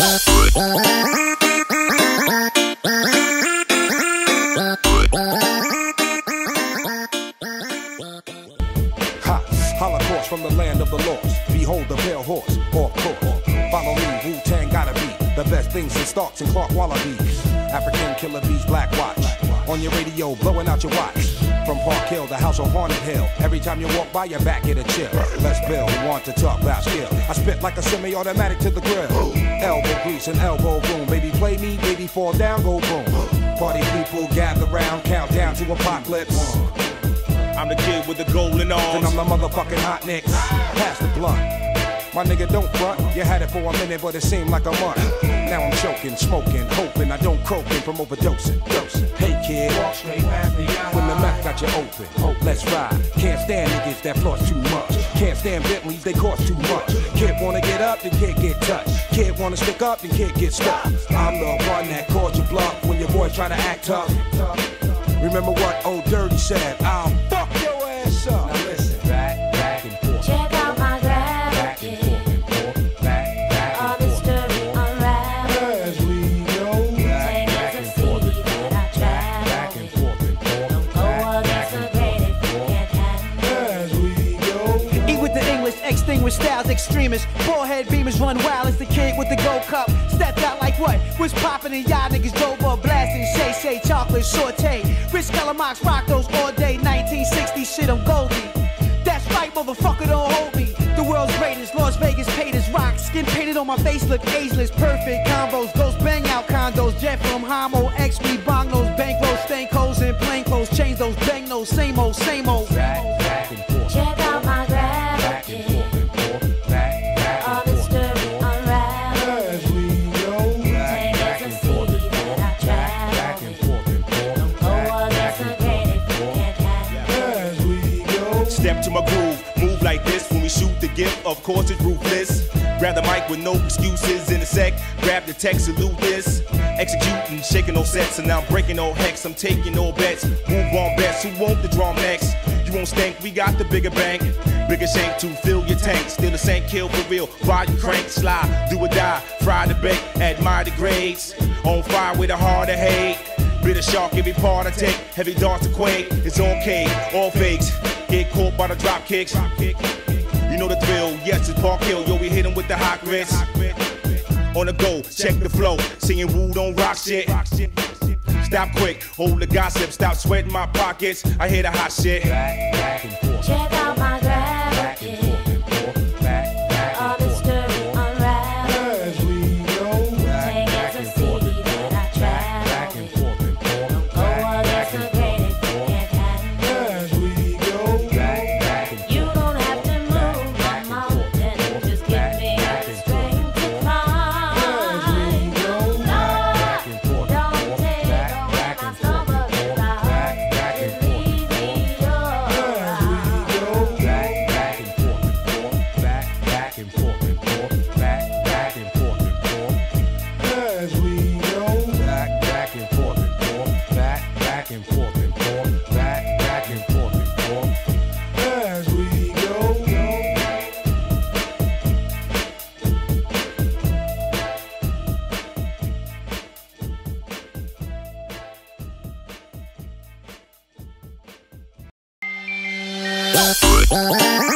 Ha! Holocaust from the land of the lost. Behold the pale horse, or course. Follow me, Wu Tang gotta be the best things since Starks and Clark Wallabees. African killer bees, black watch. On your radio, blowing out your watch. From Park Hill, the house on Haunted Hill. Every time you walk by, your back get a chill. Let's who want to talk about skill. I spit like a semi-automatic to the grill. Elbow and elbow room. Baby, play me, baby, fall down, go boom. Party people gather round, count down to apocalypse. I'm the kid with the golden Then I'm arms. the motherfucking hot nicks. Pass the blunt. My nigga, don't front. You had it for a minute, but it seemed like a month. Now I'm choking, smoking, hoping I don't croaking from overdosing. Dosing. Hey kid, walk straight past me. When the mouth got you open, oh, let's ride. Can't stand niggas that floss too much. Can't stand Bentleys, they cost too much. Kid wanna get up, then can't get touched. Kid wanna stick up, then can't get stuck. I'm the one that called you bluff when your boy try to act tough. Remember what old Dirty said? I'll extinguish styles, extremists. Forehead beamers run wild as the kid with the gold cup. Stepped out like what? Was popping and y'all niggas drove up blasting. Shay Shay chocolate saute. Rich Calamox rock those all day. 1960 shit, I'm Goldie. That's right, motherfucker, don't hold me. The world's greatest, Las Vegas paid as rock. Skin painted on my face, look ageless. Perfect combos, ghost bang out condos. Jet from Homo, XP bongos, bankrolls, stank holes, and plain clothes. Change those bang those, same old, same old. Check to my groove, move like this when we shoot the gift. Of course, it's ruthless. Grab the mic with no excuses in a sec. Grab the text, salute this. Executing, shaking no sets, and now I'm breaking no hex. I'm taking no bets. Move on bets. Who want the drum next? You won't stink, we got the bigger bank. Bigger shank to fill your tank. Still the same kill for real. You crank, slide, do or die. Fry the bait, admire the grades. On fire with a heart of hate. Bitter shark, every part I take. Heavy darts to quake. It's K, all fakes. Get caught by the drop kicks. You know the drill. Yes, it's Park Hill. Yo, we hit 'em with the hot grits. On the go, check the flow. Singing woo, don't rock shit. Stop quick, hold the gossip. Stop sweating my pockets. I hear the hot shit. バイバイ!